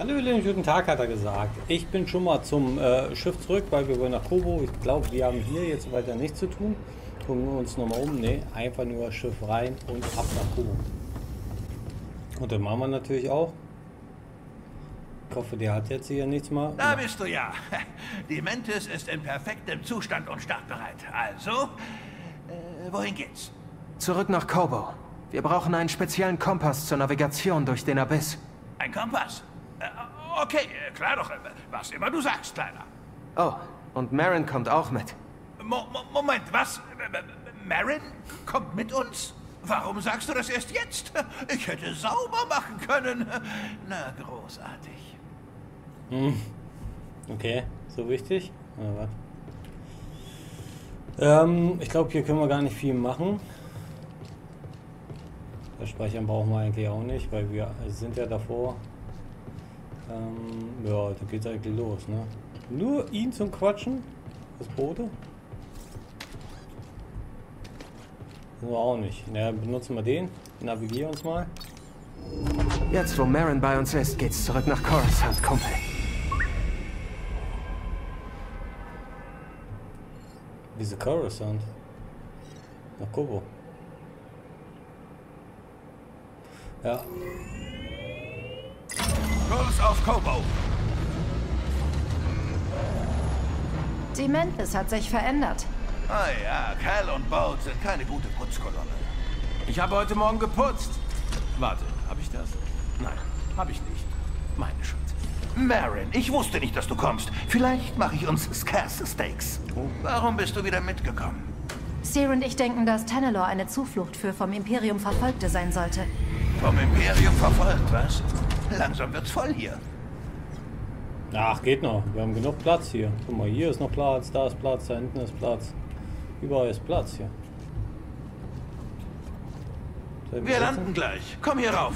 Hallöchen, guten Tag, hat er gesagt. Ich bin schon mal zum äh, Schiff zurück, weil wir wollen nach Kobo. Ich glaube, wir haben hier jetzt weiter nichts zu tun. Gucken wir uns nochmal um. Ne, einfach nur Schiff rein und ab nach Kobo. Und dann machen wir natürlich auch. Ich hoffe, der hat jetzt hier nichts mehr. Da bist du ja. Die Mentis ist in perfektem Zustand und startbereit. Also, äh, wohin geht's? Zurück nach Kobo. Wir brauchen einen speziellen Kompass zur Navigation durch den Abyss. Ein Kompass? Okay, äh, klar doch. äh, Was immer du sagst, Kleiner. Oh, und Marin kommt auch mit. Mo Mo Moment, was? Äh, Marin kommt mit uns? Warum sagst du das erst jetzt? Ich hätte sauber machen können. Na, großartig. Okay, so wichtig? Ja. Ähm, ich glaube, hier können wir gar nicht viel machen. Das Speichern brauchen wir eigentlich auch nicht, weil wir sind ja davor. Ähm, ja, da geht's eigentlich los, ne? Nur ihn zum Quatschen? Das Boote? Nur auch nicht. Na, benutzen wir den. Navigieren uns mal. Jetzt, wo Marin bei uns ist, geht's zurück nach Coruscant, Kumpel. Diese Coruscant. Nach Kobo. Ja, Kurs auf Kobo. Die Mantis hat sich verändert. Ah ja, Cal und Boat sind keine gute Putzkolonne. Ich habe heute Morgen geputzt. Warte, habe ich das? Nein, habe ich nicht. Meine Schuld. Marin, ich wusste nicht, dass du kommst. Vielleicht mache ich uns Scarce Steaks. Warum bist du wieder mitgekommen? Seer und ich denken, dass Tanalor eine Zuflucht für vom Imperium Verfolgte sein sollte. Vom Imperium verfolgt, was? Langsam wird's voll hier. Ach, geht noch. Wir haben genug Platz hier. Guck mal, hier ist noch Platz, da ist Platz, da hinten ist Platz. Überall ist Platz hier. Wir landen gleich. Komm hier rauf.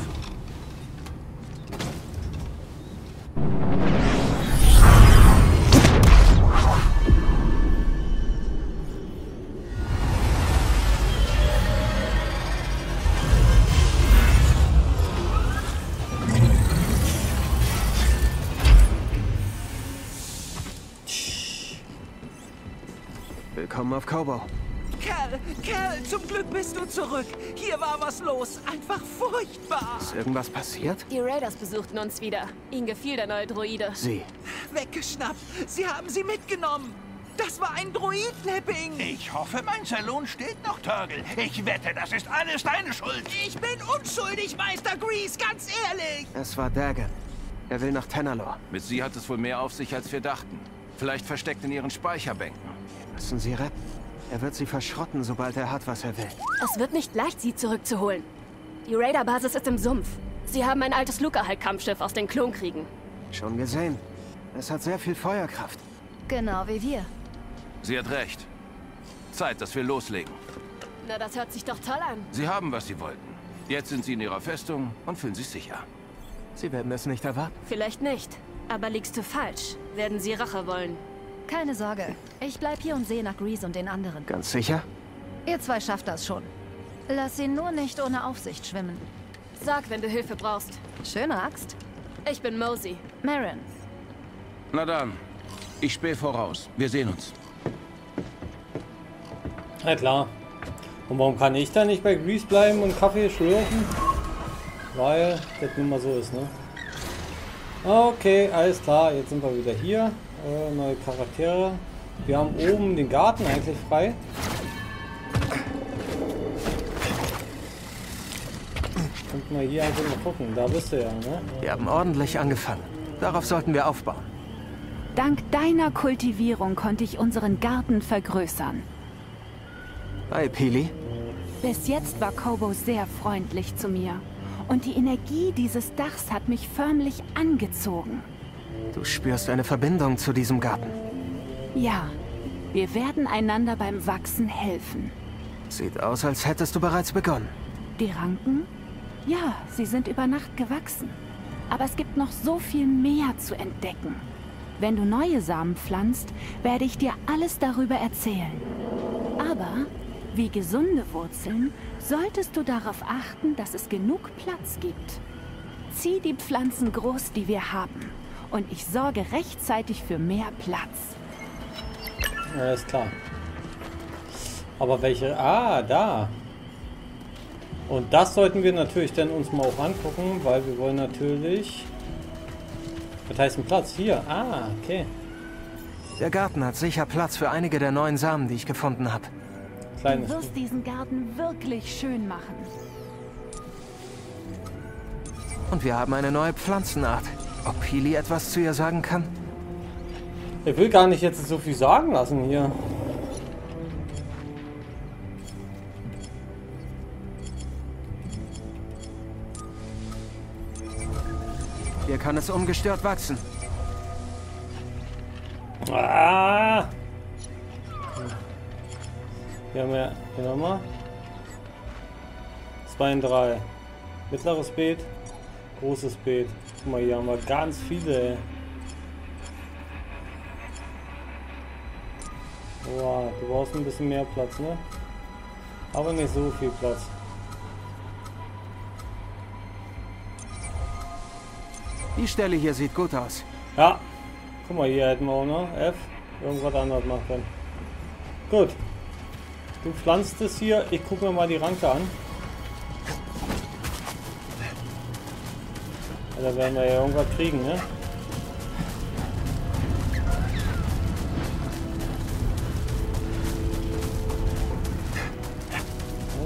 Kobo. Kerl, Kerl, zum Glück bist du zurück. Hier war was los. Einfach furchtbar. Ist irgendwas passiert? Die Raiders besuchten uns wieder. Ihnen gefiel der neue Droide. Sie. Weggeschnappt. Sie haben sie mitgenommen. Das war ein Droid-Flipping. Ich hoffe, mein Salon steht noch, Törgel. Ich wette, das ist alles deine Schuld. Ich bin unschuldig, Meister Grease, ganz ehrlich. Es war Dagan. Er will nach Tanalor. Mit sie hat es wohl mehr auf sich, als wir dachten. Vielleicht versteckt in ihren Speicherbänken. Müssen sie retten. Er wird sie verschrotten, sobald er hat, was er will. Es wird nicht leicht, sie zurückzuholen. Die Raider-Basis ist im Sumpf. Sie haben ein altes Lucahulk-Kampfschiff aus den Klonkriegen. Schon gesehen. Es hat sehr viel Feuerkraft. Genau wie wir. Sie hat recht. Zeit, dass wir loslegen. Na, das hört sich doch toll an. Sie haben, was sie wollten. Jetzt sind sie in ihrer Festung und fühlen sich sicher. Sie werden es nicht erwarten. Vielleicht nicht. Aber liegst du falsch, werden sie Rache wollen. Keine Sorge. Ich bleib hier und sehe nach Grease und den anderen. Ganz sicher? Ihr zwei schafft das schon. Lass ihn nur nicht ohne Aufsicht schwimmen. Sag, wenn du Hilfe brauchst. Schöne Axt. Ich bin Mosey. Marin. Na dann, ich spähe voraus. Wir sehen uns. Ja klar. Und warum kann ich da nicht bei Grease bleiben und Kaffee schlürfen? Weil das nun mal so ist, ne? Okay, alles klar. Jetzt sind wir wieder hier. Äh, neue Charaktere. Wir haben oben den Garten eigentlich frei. Könnt mal hier einfach mal gucken. Da bist du ja, ne? Wir haben ordentlich angefangen. Darauf sollten wir aufbauen. Dank deiner Kultivierung konnte ich unseren Garten vergrößern. Hi, Pili. Bis jetzt war Kobo sehr freundlich zu mir. Und die Energie dieses Dachs hat mich förmlich angezogen. Du spürst eine Verbindung zu diesem Garten. Ja, wir werden einander beim Wachsen helfen. Sieht aus, als hättest du bereits begonnen. Die Ranken? Ja, sie sind über Nacht gewachsen. Aber es gibt noch so viel mehr zu entdecken. Wenn du neue Samen pflanzt, werde ich dir alles darüber erzählen. Aber, wie gesunde Wurzeln, solltest du darauf achten, dass es genug Platz gibt. zieh die Pflanzen groß, die wir haben. Und ich sorge rechtzeitig für mehr Platz. Ja, ist klar. Aber welche... Ah, da. Und das sollten wir natürlich dann uns mal auch angucken, weil wir wollen natürlich... Was heißt ein Platz? Hier. Ah, okay. Der Garten hat sicher Platz für einige der neuen Samen, die ich gefunden habe. Kleines. Du wirst diesen Garten wirklich schön machen. Und wir haben eine neue Pflanzenart. Ob Pili etwas zu ihr sagen kann? Ich will gar nicht jetzt so viel sagen lassen hier. Hier kann es ungestört wachsen. Ah! Hier haben wir hier nochmal. 2 und 3. Mittleres Beet, großes Beet. Guck mal, hier haben wir ganz viele. Wow, du brauchst ein bisschen mehr Platz, ne? Aber nicht so viel Platz. Die Stelle hier sieht gut aus. Ja, guck mal, hier hätten wir auch noch F. Irgendwas anderes machen können. Gut. Du pflanzt es hier. Ich gucke mir mal die Ranke an. Da werden wir ja irgendwas kriegen, ne?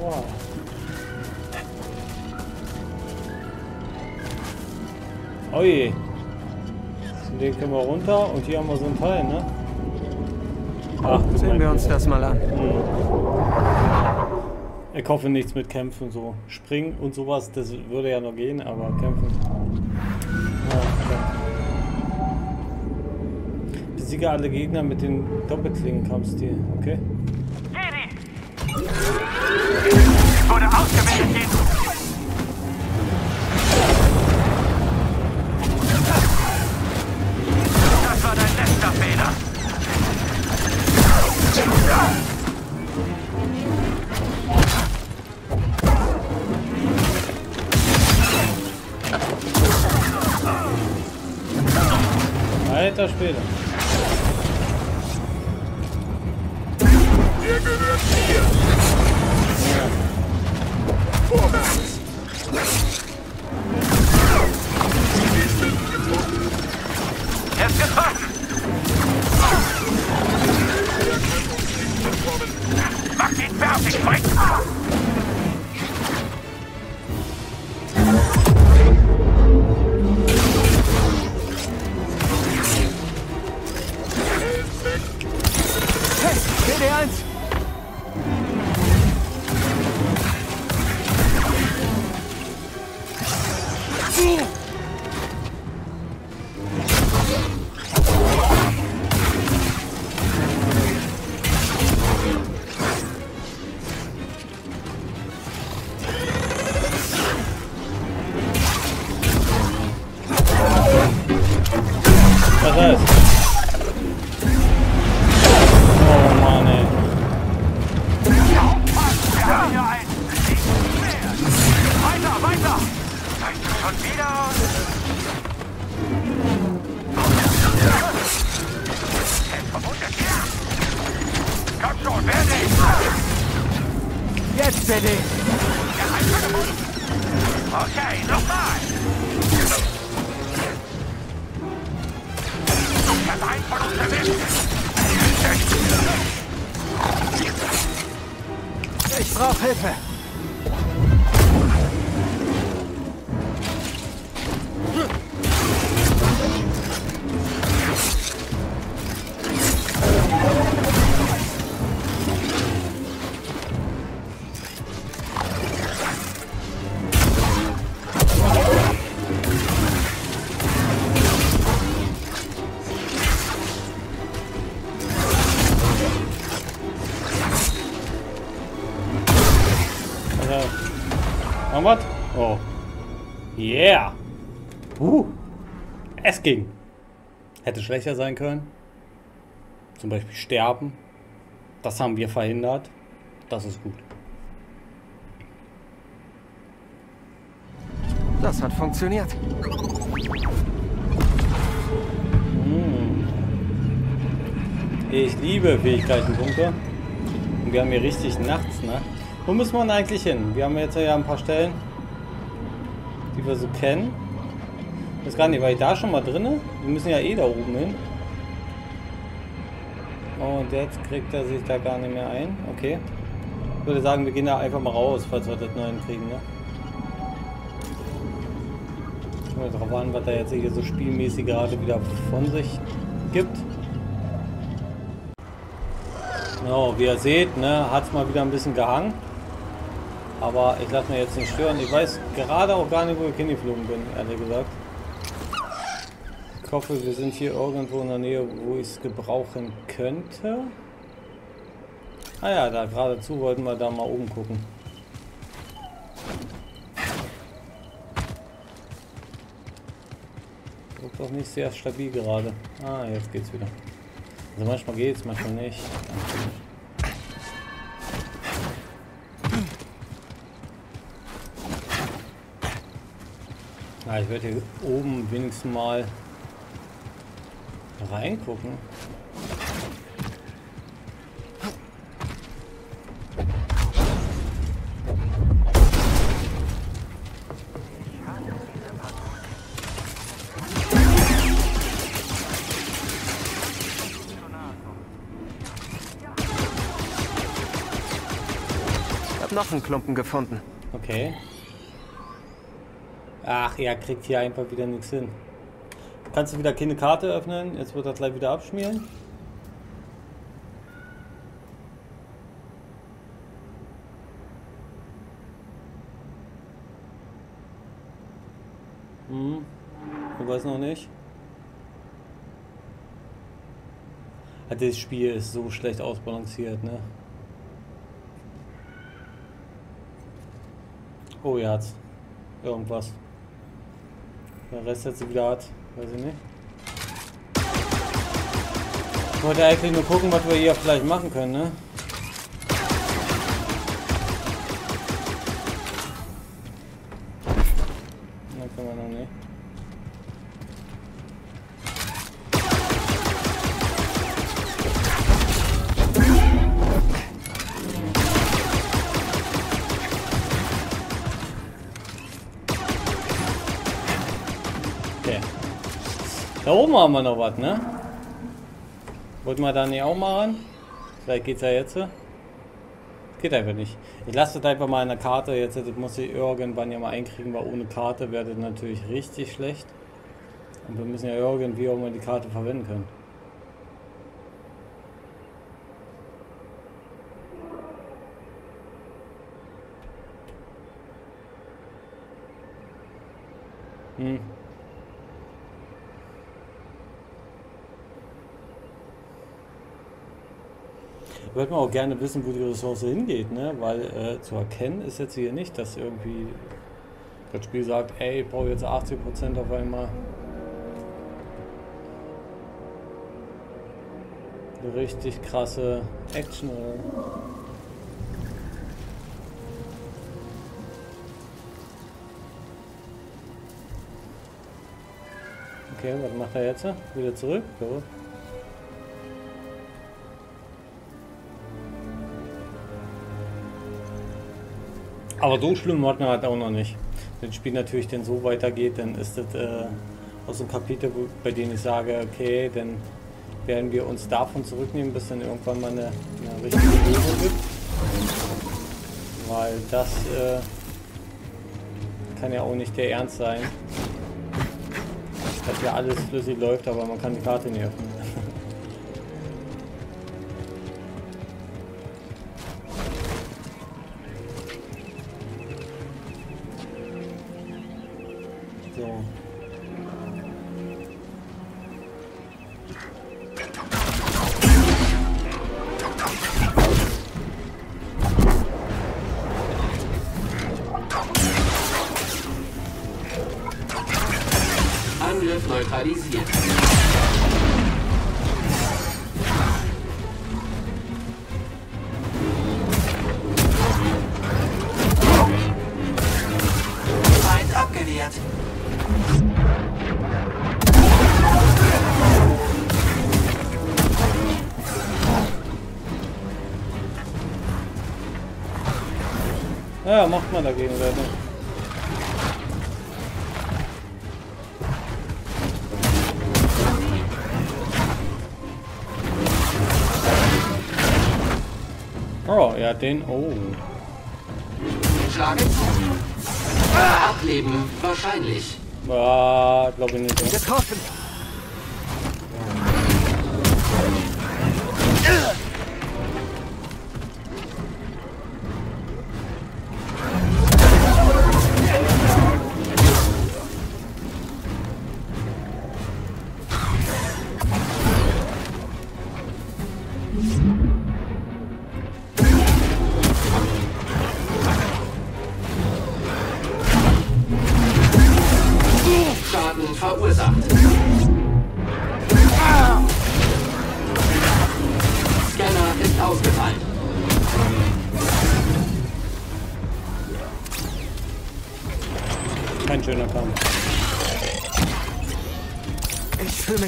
Wow. Oh je. Den können wir runter und hier haben wir so ein Teil, ne? Ach, Sehen wir uns das mal an. Ich hoffe nichts mit Kämpfen so. Springen und sowas, das würde ja noch gehen, aber kämpfen. Besiege alle Gegner mit den Doppelklingenkampfstil, okay? Wurde Jedi. War dein letzter Fehler. Alter Schwede. Was Yeah. Uh. Es ging. Hätte schlechter sein können. Zum Beispiel sterben. Das haben wir verhindert. Das ist gut. Das hat funktioniert. Ich liebe Fähigkeitenpunkte. Und wir haben hier richtig nachts, ne? Wo müssen wir denn eigentlich hin? Wir haben jetzt ja ein paar Stellen, die wir so kennen. Ich weiß gar nicht, war ich da schon mal drin? Wir müssen ja eh da oben hin. Und jetzt kriegt er sich da gar nicht mehr ein. Okay. Ich würde sagen, wir gehen da einfach mal raus, falls wir das noch hinkriegen, ne? Kommt drauf an, was er jetzt hier so spielmäßig gerade wieder von sich gibt. Genau, wie ihr seht, ne, hat es mal wieder ein bisschen gehangen. Aber ich lasse mir jetzt nicht stören. Ich weiß gerade auch gar nicht, wo ich hingeflogen bin, ehrlich gesagt. Ich hoffe, wir sind hier irgendwo in der Nähe, wo ich es gebrauchen könnte. Ah ja, da geradezu wollten wir da mal oben gucken. Wirkt doch nicht sehr stabil gerade. Ah, jetzt geht's wieder. Also manchmal geht's, manchmal nicht. Ja, ich werde hier oben wenigstens mal reingucken. Ich habe noch einen Klumpen gefunden. Okay. Ach, er kriegt hier einfach wieder nichts hin. Kannst du wieder keine Karte öffnen? Jetzt wird er gleich wieder abschmieren. Hm, ich weiß noch nicht. Das Spiel ist so schlecht ausbalanciert, ne? Oh, hat's. Irgendwas. Der Rest jetzt wieder hat, weiß ich nicht. Ich wollte eigentlich nur gucken, was wir hier vielleicht machen können, ne? Oben haben wir noch was, ne? Wollten wir da nicht auch mal ran? Vielleicht geht's ja jetzt. Geht einfach nicht. Ich lasse das einfach mal in der Karte. Jetzt das muss ich irgendwann ja mal einkriegen, weil ohne Karte wäre das natürlich richtig schlecht. Und wir müssen ja irgendwie auch mal die Karte verwenden können. Hm. Würde mal auch gerne wissen, wo die Ressource hingeht, ne? Weil äh, zu erkennen ist jetzt hier nicht, dass irgendwie das Spiel sagt, ey, ich brauche jetzt 80% auf einmal. Eine richtig krasse Action oder. Okay, was macht er jetzt? Wieder zurück? So. Aber so schlimm hat man halt auch noch nicht. Wenn das Spiel natürlich dann so weitergeht, dann ist das äh, aus dem Kapitel, bei dem ich sage, okay, dann werden wir uns davon zurücknehmen, bis dann irgendwann mal eine, eine richtige Lösung gibt. Weil das äh, kann ja auch nicht der Ernst sein. Dass ja alles flüssig läuft, aber man kann die Karte nicht öffnen. neutralisiert. Feind abgewehrt. Ja, macht man dagegen, oder? Oh, ja, den. Oh. Schlage zu. Ableben wahrscheinlich. Ah, glaube ich nicht. Getroffen! Schaden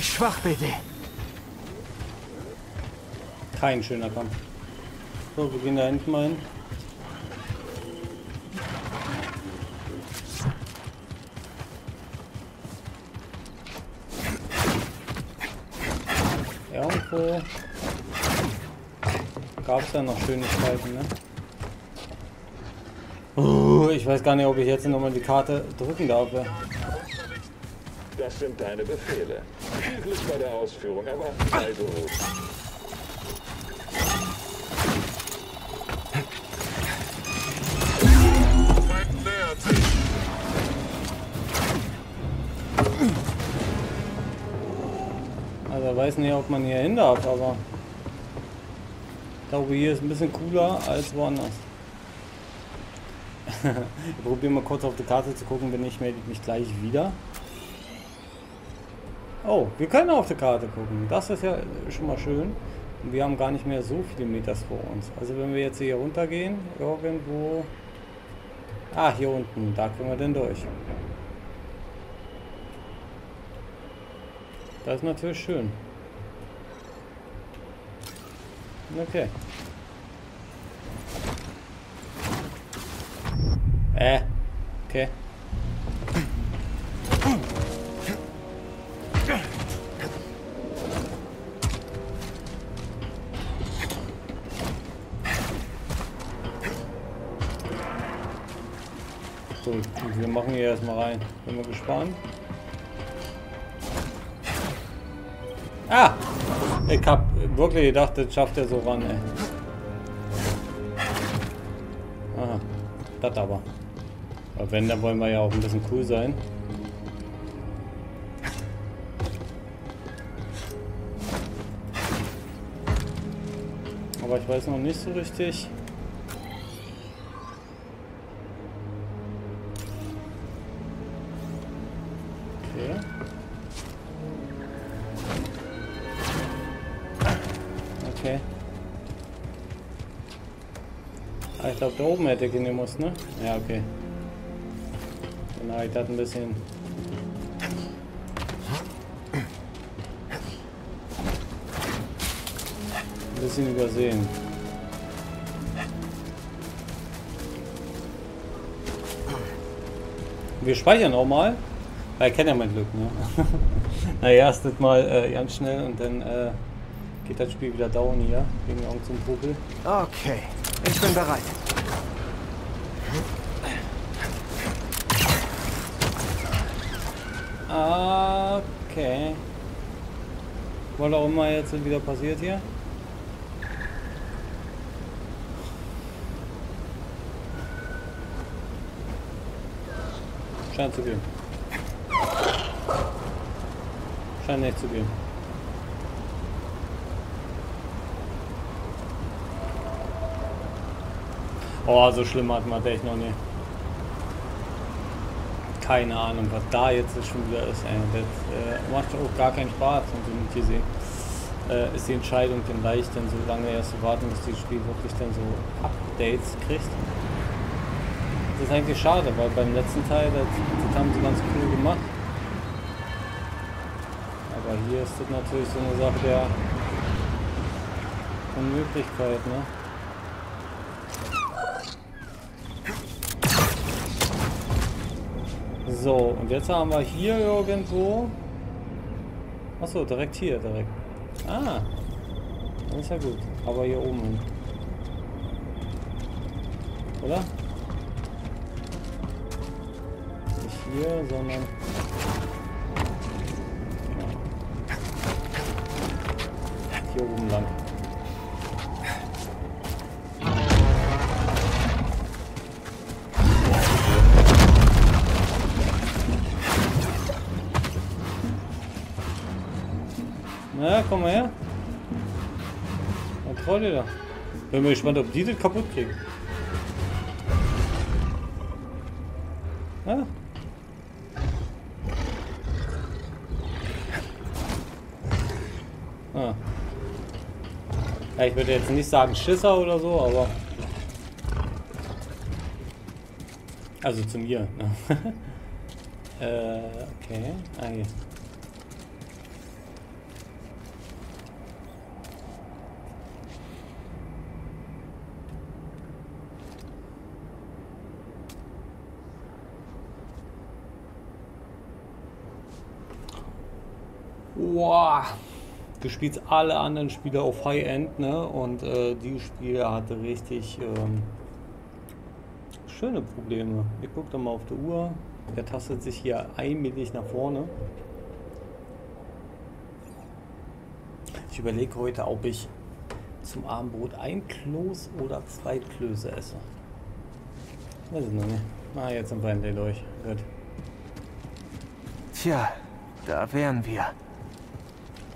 mich schwach, BD. Kein schöner Kampf. So, wir gehen da hinten mal hin. Irgendwo gab es ja noch Schönigkeiten, ne? Uh, ich weiß gar nicht, ob ich jetzt nochmal die Karte drücken darf. Das sind deine Befehle. Glück bei der Ausführung, aber also gut. Also weiß nicht, ob man hier hin darf, aber ich glaube, hier ist ein bisschen cooler als woanders. ich probiere mal kurz auf die Karte zu gucken, wenn nicht, melde ich mich gleich wieder. Oh, wir können auf die Karte gucken. Das ist ja schon mal schön. Und wir haben gar nicht mehr so viele Meters vor uns. Also wenn wir jetzt hier runtergehen, irgendwo... Ah, hier unten, da können wir denn durch. Das ist natürlich schön. Okay. Äh. Okay. Erstmal rein. Bin mal gespannt. Ah! Ich hab wirklich gedacht, das schafft er so ran, ey. Aha. Das aber. Aber wenn, dann wollen wir ja auch ein bisschen cool sein. Aber ich weiß noch nicht so richtig. Okay. Okay. Ah, ich glaube, da oben hätte ich hingemusst, ne? Ja, okay. Genau, ich hatte ein bisschen... Ein bisschen übersehen. Wir speichern auch mal. Ich kenne ja mein Glück, ne? naja, erst das mal äh, ganz schnell und dann äh, geht das Spiel wieder down hier. Wegen irgendeinem zum Popel. Okay, ich bin bereit. Okay. Was auch immer jetzt wieder passiert hier. Scheint zu gehen. Scheint nicht zu gehen. Oh, so schlimm hat man echt noch nie. Keine Ahnung, was da jetzt schon wieder ist. Ey. Das äh, macht auch gar keinen Spaß, wenn Sie nicht hier sehen. Äh, ist die Entscheidung denn leicht, denn so lange erst zu warten, bis das Spiel wirklich dann so Updates kriegt. Das ist eigentlich schade, weil beim letzten Teil, das, das haben sie ganz cool gemacht. ist natürlich so eine Sache der von ne? So, und jetzt haben wir hier irgendwo... Achso, direkt hier, direkt. Ah, das ist ja gut. Aber hier oben. Oder? Nicht hier, sondern... Da? Bin mal gespannt, ob die das kaputt kriegen. Ja. Ah. Ja, ich würde jetzt nicht sagen Schisser oder so, aber... Also zu mir. ne? äh, okay. Ah, hier. Wow. Du spielst alle anderen Spiele auf High-End, ne? Und äh, die Spiele hatte richtig ähm, schöne Probleme. Ich guck da mal auf die Uhr. Der tastet sich hier einmillig nach vorne. Ich überlege heute, ob ich zum Abendbrot ein Kloß oder zwei Klöße esse. Weiß ich noch nicht. Ah, jetzt sind wir endlich durch. Gut. Tja, da wären wir.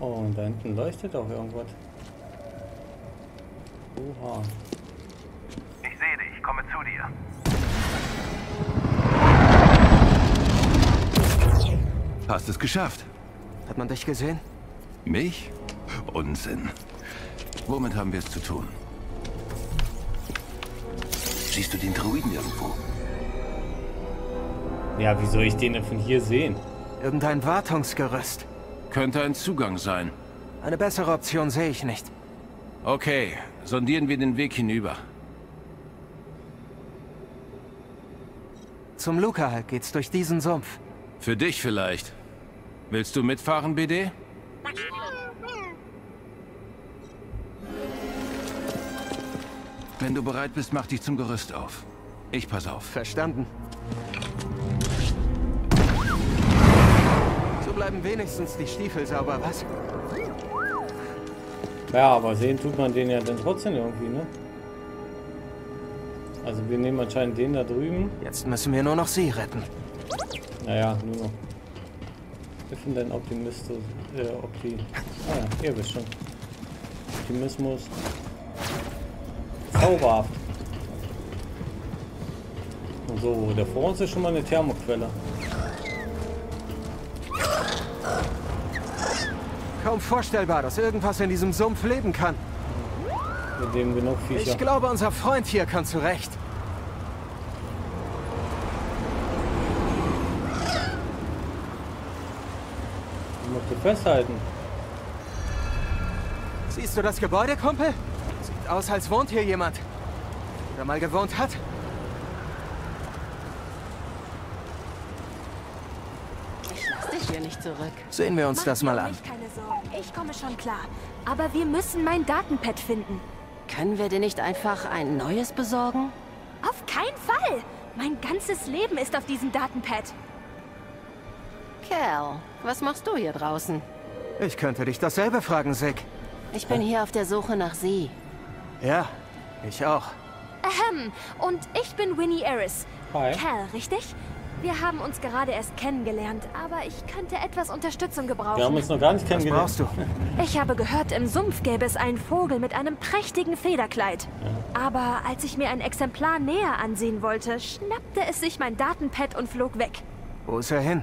Oh, und da hinten leuchtet auch irgendwas. Oha. Ich sehe dich, komme zu dir. Hast es geschafft. Hat man dich gesehen? Mich? Unsinn. Womit haben wir es zu tun? Siehst du den Druiden irgendwo? Ja, wie soll ich den denn von hier sehen? Irgendein Wartungsgerüst. Könnte ein Zugang sein. Eine bessere Option sehe ich nicht. Okay, sondieren wir den Weg hinüber. Zum Luca geht's durch diesen Sumpf. Für dich vielleicht. Willst du mitfahren, BD? Wenn du bereit bist, mach dich zum Gerüst auf. Ich pass auf. Verstanden. Bleiben wenigstens die Stiefel sauber, was? Ja, aber sehen tut man den ja dann trotzdem irgendwie, ne? Also wir nehmen anscheinend den da drüben. Jetzt müssen wir nur noch sie retten. Naja, nur noch. Wir finden den Optimismus. Äh, Opti. Ah ja, ihr wisst schon. Optimismus. Zauberhaft. So, da vor uns ist schon mal eine Thermoquelle. Kaum vorstellbar, dass irgendwas in diesem Sumpf leben kann. Mit dem genug Viecher. Ich glaube, unser Freund hier kann zurecht. Ich musste festhalten. Siehst du das Gebäude, Kumpel? Sieht aus, als wohnt hier jemand. Oder mal gewohnt hat. Ich lass dich hier nicht zurück. Sehen wir uns Mach das mal an. Ich komme schon klar. Aber wir müssen mein Datenpad finden. Können wir dir nicht einfach ein neues besorgen? Auf keinen Fall! Mein ganzes Leben ist auf diesem Datenpad. Cal, was machst du hier draußen? Ich könnte dich dasselbe fragen, Sick. Ich bin hier auf der Suche nach sie. Ja, ich auch. Ahem. Und ich bin Winnie Eris. Hi. Cal, richtig? Wir haben uns gerade erst kennengelernt, aber ich könnte etwas Unterstützung gebrauchen. Wir haben uns noch gar nicht Was kennengelernt. brauchst du? Ich habe gehört, im Sumpf gäbe es einen Vogel mit einem prächtigen Federkleid. Aber als ich mir ein Exemplar näher ansehen wollte, schnappte es sich mein Datenpad und flog weg. Wo ist er hin?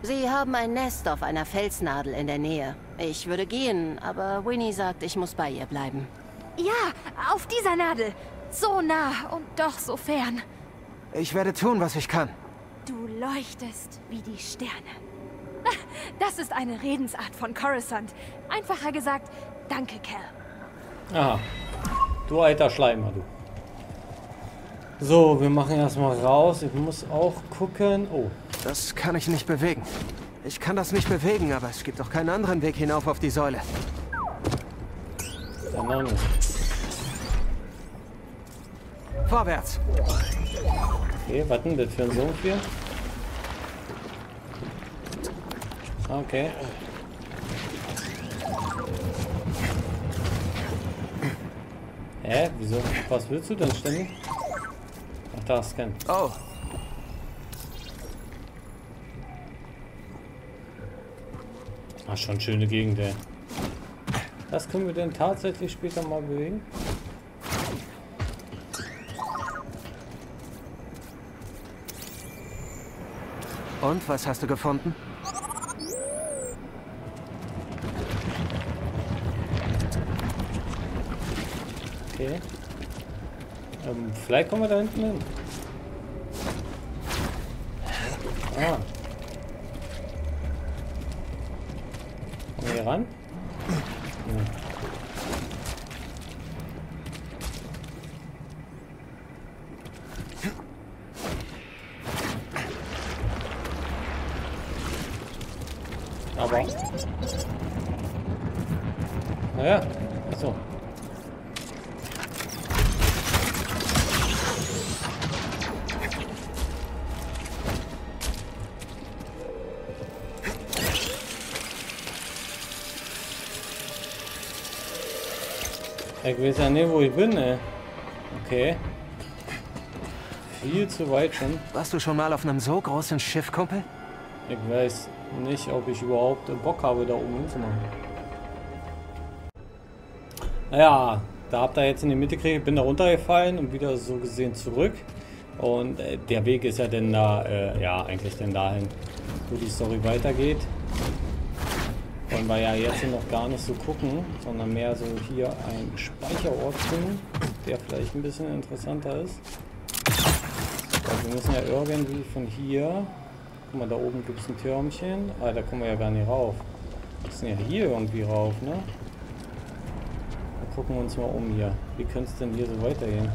Sie haben ein Nest auf einer Felsnadel in der Nähe. Ich würde gehen, aber Winnie sagt, ich muss bei ihr bleiben. Ja, auf dieser Nadel. So nah und doch so fern. Ich werde tun, was ich kann. Du leuchtest wie die Sterne. Das ist eine Redensart von Coruscant. Einfacher gesagt, danke, Cal. Aha. Du alter Schleimer, du. So, wir machen erstmal raus. Ich muss auch gucken. Oh, Das kann ich nicht bewegen. Ich kann das nicht bewegen, aber es gibt auch keinen anderen Weg hinauf auf die Säule. Dann auch nicht. Vorwärts. Okay, was denn das für ein Sumpf hier? Okay. Hä? Wieso? Was willst du denn ständig? Ach, da scan. Oh. Ach, schon schöne Gegend, ey. Das können wir denn tatsächlich später mal bewegen? Und was hast du gefunden? Okay. Ähm, vielleicht kommen wir da hinten hin. Ich weiß ja nicht, wo ich bin, ey. Okay. Viel zu weit schon. Warst du schon mal auf einem so großen Schiff, Kumpel? Ich weiß nicht, ob ich überhaupt Bock habe, da oben hinzumachen. Naja, da habt ihr jetzt in die Mitte gekriegt, bin da runtergefallen und wieder so gesehen zurück. Und äh, der Weg ist ja dann da, äh, ja, eigentlich dann dahin, wo die Story weitergeht. Wollen wir ja jetzt noch gar nicht so gucken, sondern mehr so hier ein Speicherort finden, der vielleicht ein bisschen interessanter ist. Also wir müssen ja irgendwie von hier, guck mal, da oben gibt es ein Türmchen, ah, da kommen wir ja gar nicht rauf. Wir müssen ja hier irgendwie rauf, ne? Dann gucken wir uns mal um hier. Wie könnte es denn hier so weitergehen?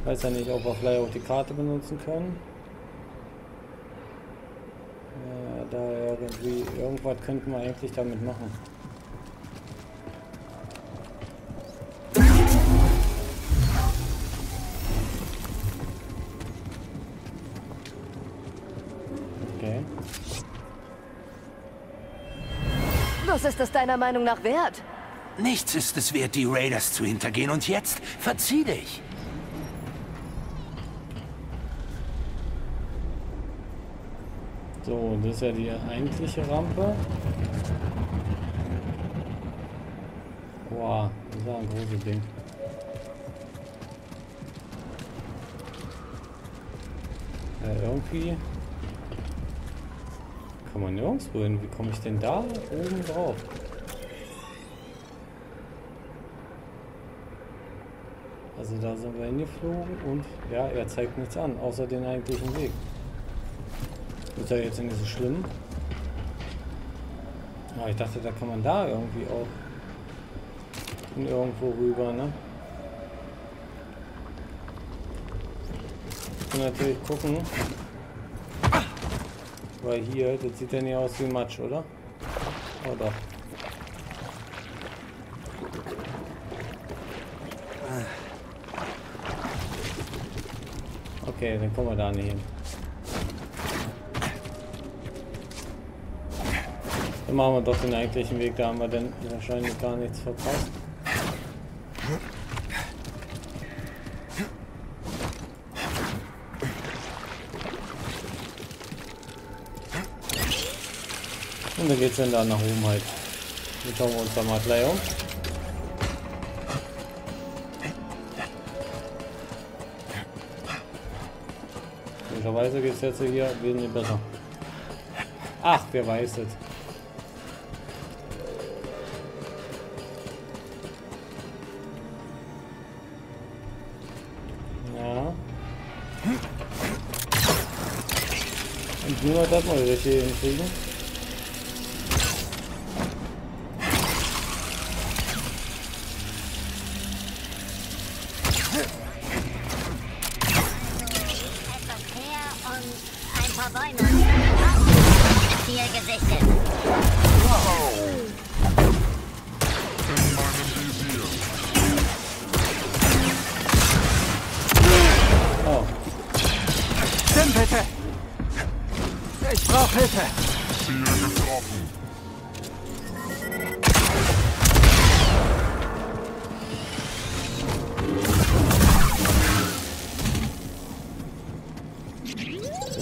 Ich weiß ja nicht, ob wir vielleicht auch die Karte benutzen können. Ja, da irgendwie, irgendwas könnten wir eigentlich damit machen. Okay. Was ist es deiner Meinung nach wert? Nichts ist es wert, die Raiders zu hintergehen. Und jetzt verzieh dich. So, das ist ja die eigentliche Rampe. Boah, das ist ja ein großes Ding. Ja, irgendwie kann man nirgendwo hin. Wie komme ich denn da oben drauf? Also da sind wir hingeflogen und ja, er zeigt nichts an, außer den eigentlichen Weg. Ist ja jetzt nicht so schlimm. Aber ich dachte, da kann man da irgendwie auch irgendwo rüber, ne? Und natürlich gucken. Weil hier, das sieht ja nicht aus wie Matsch, oder? Oh doch. Okay, dann kommen wir da nicht hin. Dann machen wir doch den eigentlichen Weg, da haben wir dann wahrscheinlich gar nichts verpasst. Und dann geht's dann da nach oben halt. Dann schauen wir uns da mal gleich um. Möglicherweise geht es jetzt hier wesentlich besser. Ach, wer weiß es. Und nur das mal richtig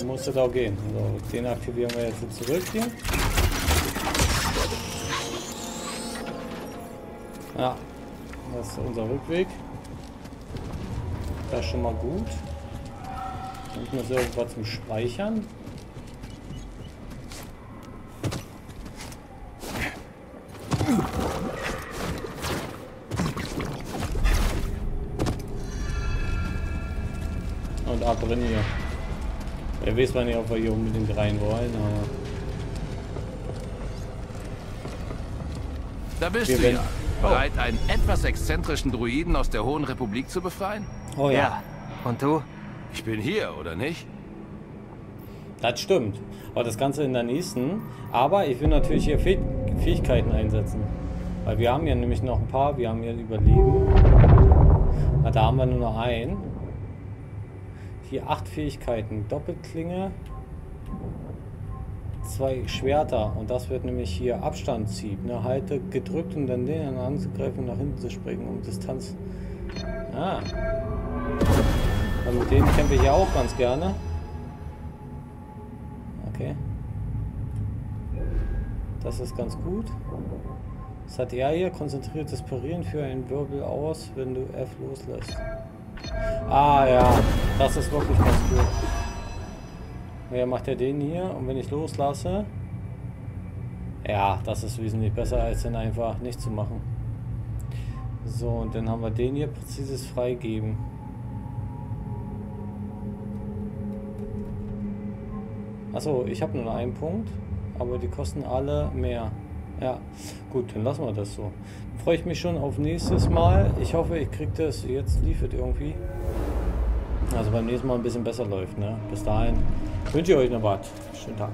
Muss es auch gehen. So, den aktivieren wir jetzt zurück hier. Ja, das ist unser Rückweg. Das ist schon mal gut. Unten ist irgendwas zum Speichern. Und ab drin hier. Ja, weiß man nicht, ob wir hier unbedingt rein wollen, aber. Da bist Wir du werden- ja. Bereit, einen etwas exzentrischen Druiden aus der Hohen Republik zu befreien? Oh ja. Und du? Ich bin hier, oder nicht? Das stimmt. Aber das Ganze in der nächsten. Aber ich will natürlich hier Fäh Fähigkeiten einsetzen. Weil wir haben ja nämlich noch ein paar. Wir haben hier Überleben. Na, da haben wir nur noch einen. Hier acht Fähigkeiten. Doppelklinge. Zwei Schwerter. Und das wird nämlich hier Abstand ziehen. Ne? Halte gedrückt, um dann den anzugreifen und nach hinten zu springen, um Distanz. Ah. Und mit denen kämpfe ich ja auch ganz gerne. Okay. Das ist ganz gut. Was hat er hier? Konzentriertes Parieren für einen Wirbel aus, wenn du F loslässt. Ah ja, das ist wirklich ganz gut. Wer macht er den hier? Und wenn ich loslasse? Ja, das ist wesentlich besser, als den einfach nicht zu machen. So, und dann haben wir den hier präzises Freigeben. Achso, ich habe nur einen Punkt, aber die kosten alle mehr. Ja, gut, dann lassen wir das so. Dann freue ich mich schon auf nächstes Mal. Ich hoffe, ich kriege das jetzt liefert irgendwie. Also beim nächsten Mal ein bisschen besser läuft. Ne? Bis dahin wünsche ich euch noch was. Schönen Tag.